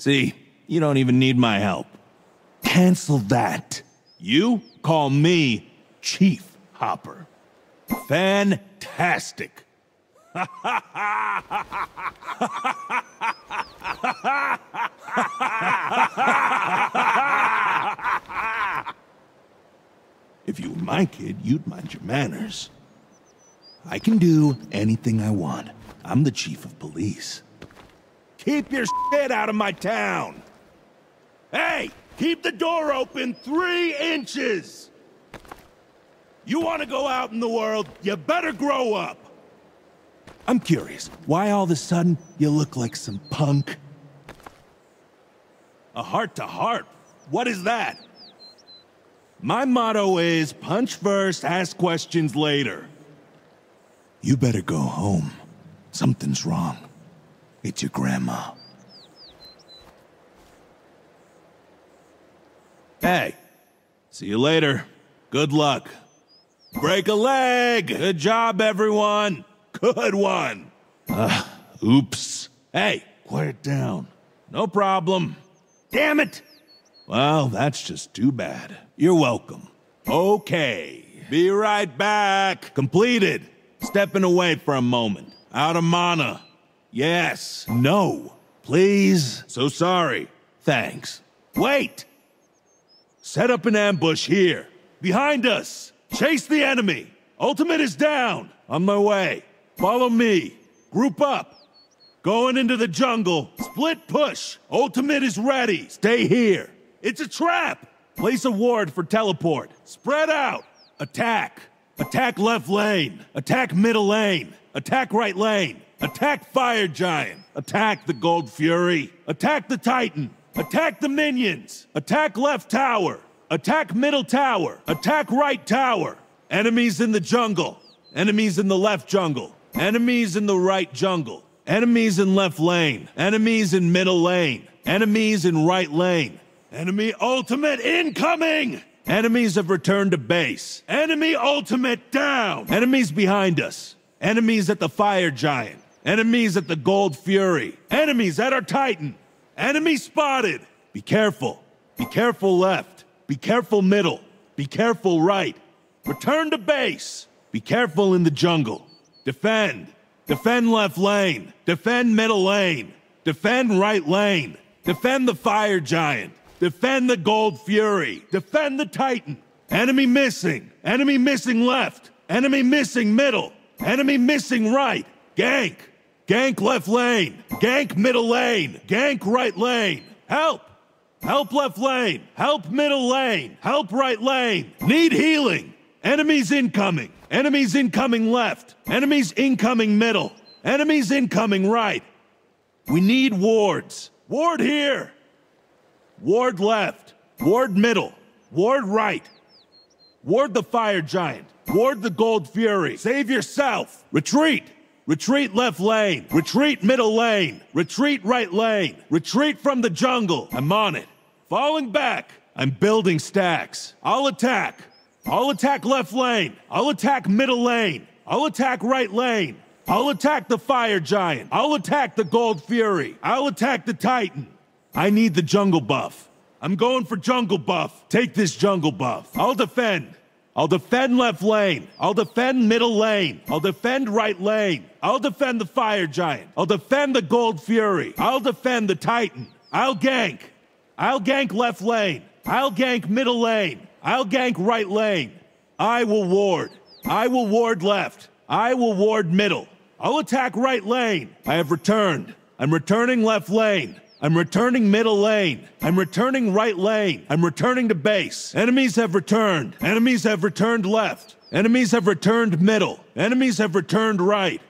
See, you don't even need my help. Cancel that. You call me Chief Hopper. Fantastic. if you were my kid, you'd mind your manners. I can do anything I want. I'm the chief of police. Keep your shit out of my town! Hey! Keep the door open three inches! You want to go out in the world, you better grow up! I'm curious, why all of a sudden you look like some punk? A heart to heart? What is that? My motto is punch first, ask questions later. You better go home. Something's wrong. It's your grandma. Hey, see you later. Good luck. Break a leg! Good job, everyone! Good one! Uh, oops. Hey, quiet down. No problem. Damn it! Well, that's just too bad. You're welcome. Okay. Be right back. Completed. Stepping away for a moment. Out of mana. Yes. No. Please. So sorry. Thanks. Wait! Set up an ambush here. Behind us. Chase the enemy. Ultimate is down. On my way. Follow me. Group up. Going into the jungle. Split push. Ultimate is ready. Stay here. It's a trap. Place a ward for teleport. Spread out. Attack. Attack left lane. Attack middle lane. Attack right lane. Attack Fire Giant. Attack the Gold Fury. Attack the Titan. Attack the minions. Attack left tower. Attack middle tower. Attack right tower. Enemies in the jungle. Enemies in the left jungle. Enemies in the right jungle. Enemies in left lane. Enemies in middle lane. Enemies in right lane. Enemy ultimate incoming! Enemies have returned to base. Enemy ultimate down! Enemies behind us. Enemies at the fire giant. Enemies at the gold fury. Enemies at our titan. Enemy spotted! Be careful. Be careful left. Be careful middle. Be careful right. Return to base. Be careful in the jungle. Defend. Defend left lane. Defend middle lane. Defend right lane. Defend the fire giant. Defend the Gold Fury. Defend the Titan. Enemy missing. Enemy missing left. Enemy missing middle. Enemy missing right. Gank. Gank left lane. Gank middle lane. Gank right lane. Help. Help left lane. Help middle lane. Help right lane. Need healing. Enemies incoming. Enemies incoming left. Enemies incoming middle. Enemies incoming right. We need wards. Ward here. Ward left. Ward middle. Ward right. Ward the fire giant. Ward the gold fury. Save yourself. Retreat. Retreat left lane. Retreat middle lane. Retreat right lane. Retreat from the jungle. I'm on it. Falling back. I'm building stacks. I'll attack. I'll attack left lane. I'll attack middle lane. I'll attack right lane. I'll attack the fire giant. I'll attack the gold fury. I'll attack the titan. I need the jungle buff. I'm going for jungle buff. Take this jungle buff. I'll defend. I'll defend left lane. I'll defend middle lane. I'll defend right lane. I'll defend the fire giant. I'll defend the gold fury. I'll defend the titan. I'll gank. I'll gank left lane. I'll gank middle lane. I'll gank right lane. I will ward. I will ward left. I will ward middle. I'll attack right lane. I have returned. I'm returning left lane. I'm returning middle lane. I'm returning right lane. I'm returning to base. Enemies have returned. Enemies have returned left. Enemies have returned middle. Enemies have returned right.